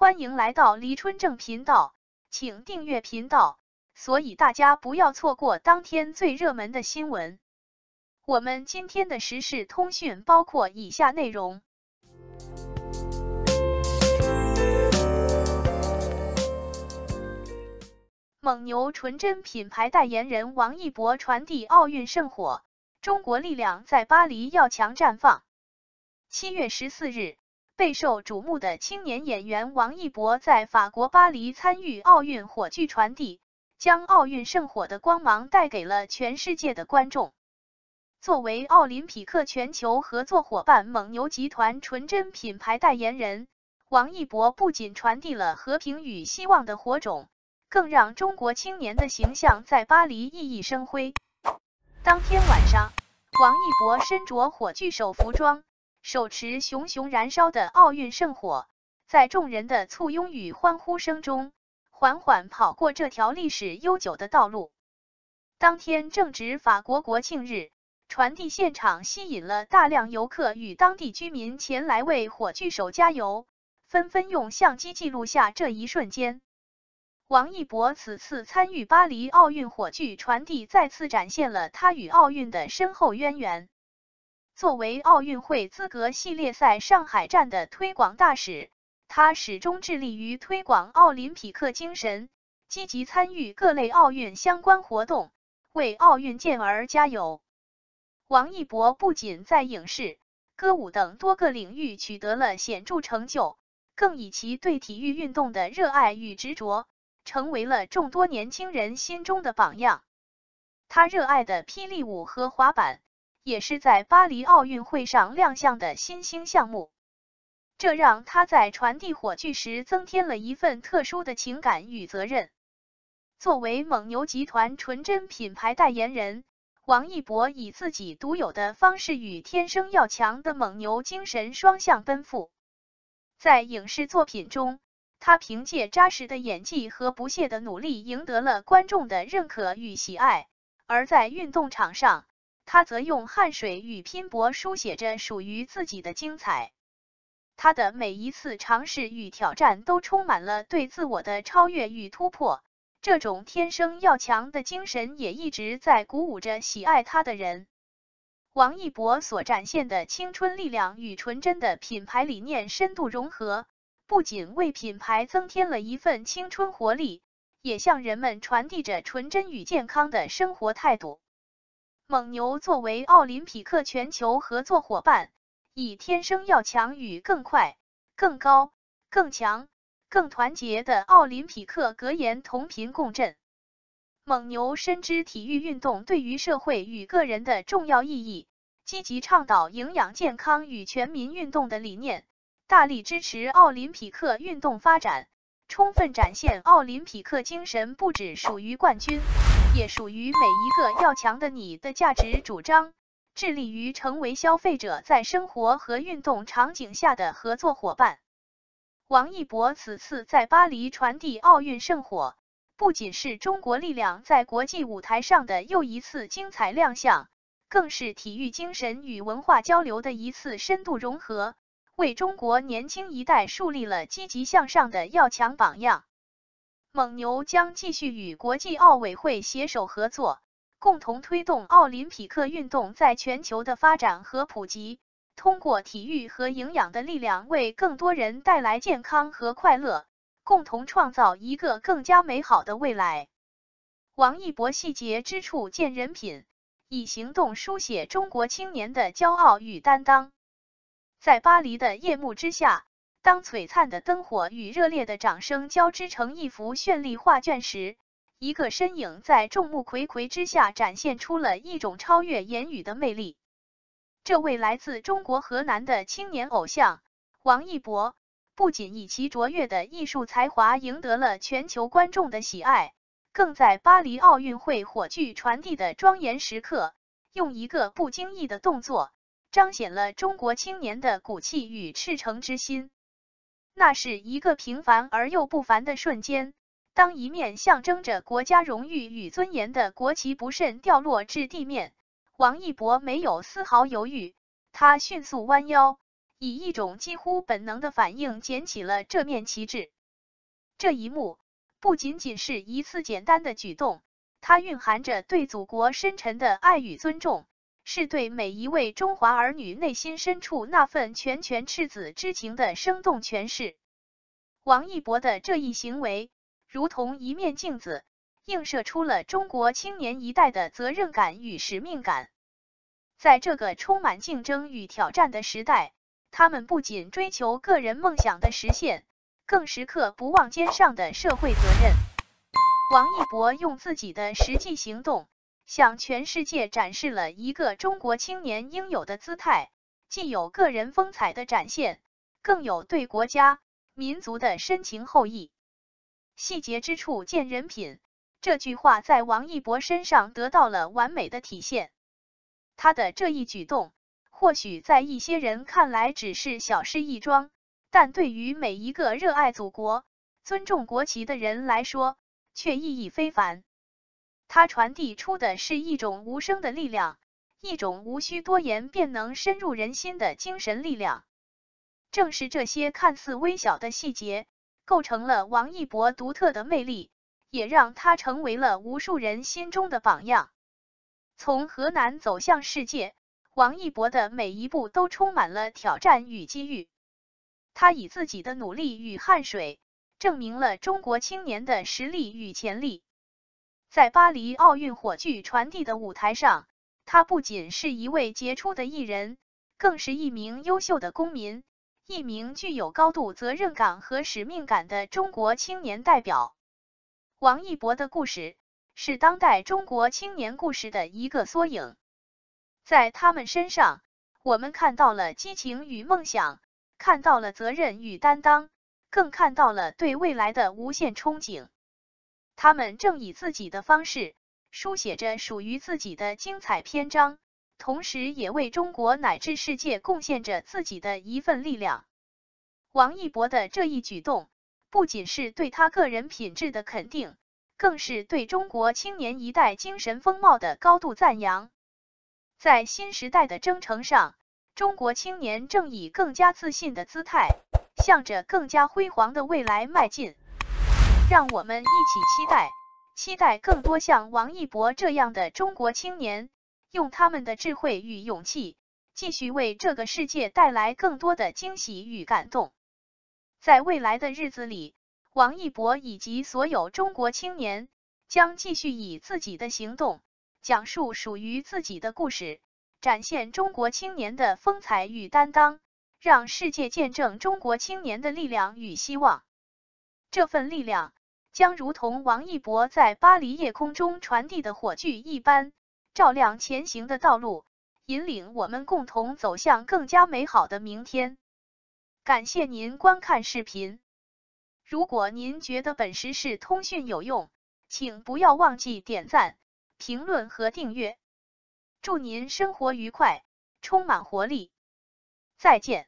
欢迎来到黎春正频道，请订阅频道，所以大家不要错过当天最热门的新闻。我们今天的时事通讯包括以下内容：蒙牛纯真品牌代言人王一博传递奥运圣火，中国力量在巴黎耀强绽放。七月十四日。备受瞩目的青年演员王一博在法国巴黎参与奥运火炬传递，将奥运圣火的光芒带给了全世界的观众。作为奥林匹克全球合作伙伴蒙牛集团纯真品牌代言人，王一博不仅传递了和平与希望的火种，更让中国青年的形象在巴黎熠熠生辉。当天晚上，王一博身着火炬手服装。手持熊熊燃烧的奥运圣火，在众人的簇拥与欢呼声中，缓缓跑过这条历史悠久的道路。当天正值法国国庆日，传递现场吸引了大量游客与当地居民前来为火炬手加油，纷纷用相机记录下这一瞬间。王一博此次参与巴黎奥运火炬传递，再次展现了他与奥运的深厚渊源。作为奥运会资格系列赛上海站的推广大使，他始终致力于推广奥林匹克精神，积极参与各类奥运相关活动，为奥运健儿加油。王一博不仅在影视、歌舞等多个领域取得了显著成就，更以其对体育运动的热爱与执着，成为了众多年轻人心中的榜样。他热爱的霹雳舞和滑板。也是在巴黎奥运会上亮相的新兴项目，这让他在传递火炬时增添了一份特殊的情感与责任。作为蒙牛集团纯真品牌代言人，王一博以自己独有的方式与天生要强的蒙牛精神双向奔赴。在影视作品中，他凭借扎实的演技和不懈的努力赢得了观众的认可与喜爱；而在运动场上，他则用汗水与拼搏书写着属于自己的精彩。他的每一次尝试与挑战都充满了对自我的超越与突破，这种天生要强的精神也一直在鼓舞着喜爱他的人。王一博所展现的青春力量与纯真的品牌理念深度融合，不仅为品牌增添了一份青春活力，也向人们传递着纯真与健康的生活态度。蒙牛作为奥林匹克全球合作伙伴，以“天生要强”与“更快、更高、更强、更团结”的奥林匹克格言同频共振。蒙牛深知体育运动对于社会与个人的重要意义，积极倡导营养健康与全民运动的理念，大力支持奥林匹克运动发展，充分展现奥林匹克精神不只属于冠军。也属于每一个要强的你的价值主张，致力于成为消费者在生活和运动场景下的合作伙伴。王一博此次在巴黎传递奥运圣火，不仅是中国力量在国际舞台上的又一次精彩亮相，更是体育精神与文化交流的一次深度融合，为中国年轻一代树立了积极向上的要强榜样。蒙牛将继续与国际奥委会携手合作，共同推动奥林匹克运动在全球的发展和普及。通过体育和营养的力量，为更多人带来健康和快乐，共同创造一个更加美好的未来。王一博细节之处见人品，以行动书写中国青年的骄傲与担当。在巴黎的夜幕之下。当璀璨的灯火与热烈的掌声交织成一幅绚丽画卷时，一个身影在众目睽睽之下展现出了一种超越言语的魅力。这位来自中国河南的青年偶像王一博，不仅以其卓越的艺术才华赢得了全球观众的喜爱，更在巴黎奥运会火炬传递的庄严时刻，用一个不经意的动作，彰显了中国青年的骨气与赤诚之心。那是一个平凡而又不凡的瞬间，当一面象征着国家荣誉与尊严的国旗不慎掉落至地面，王一博没有丝毫犹豫，他迅速弯腰，以一种几乎本能的反应捡起了这面旗帜。这一幕不仅仅是一次简单的举动，它蕴含着对祖国深沉的爱与尊重，是对每一位中华儿女内心深处那份拳拳赤子之情的生动诠释。王一博的这一行为，如同一面镜子，映射出了中国青年一代的责任感与使命感。在这个充满竞争与挑战的时代，他们不仅追求个人梦想的实现，更时刻不忘肩上的社会责任。王一博用自己的实际行动，向全世界展示了一个中国青年应有的姿态，既有个人风采的展现，更有对国家民族的深情厚谊。细节之处见人品，这句话在王一博身上得到了完美的体现。他的这一举动。或许在一些人看来只是小事一桩，但对于每一个热爱祖国、尊重国旗的人来说，却意义非凡。它传递出的是一种无声的力量，一种无需多言便能深入人心的精神力量。正是这些看似微小的细节，构成了王一博独特的魅力，也让他成为了无数人心中的榜样。从河南走向世界。王一博的每一步都充满了挑战与机遇，他以自己的努力与汗水，证明了中国青年的实力与潜力。在巴黎奥运火炬传递的舞台上，他不仅是一位杰出的艺人，更是一名优秀的公民，一名具有高度责任感和使命感的中国青年代表。王一博的故事，是当代中国青年故事的一个缩影。在他们身上，我们看到了激情与梦想，看到了责任与担当，更看到了对未来的无限憧憬。他们正以自己的方式书写着属于自己的精彩篇章，同时也为中国乃至世界贡献着自己的一份力量。王一博的这一举动，不仅是对他个人品质的肯定，更是对中国青年一代精神风貌的高度赞扬。在新时代的征程上，中国青年正以更加自信的姿态，向着更加辉煌的未来迈进。让我们一起期待，期待更多像王一博这样的中国青年，用他们的智慧与勇气，继续为这个世界带来更多的惊喜与感动。在未来的日子里，王一博以及所有中国青年，将继续以自己的行动。讲述属于自己的故事，展现中国青年的风采与担当，让世界见证中国青年的力量与希望。这份力量将如同王一博在巴黎夜空中传递的火炬一般，照亮前行的道路，引领我们共同走向更加美好的明天。感谢您观看视频。如果您觉得本时事通讯有用，请不要忘记点赞。评论和订阅，祝您生活愉快，充满活力，再见。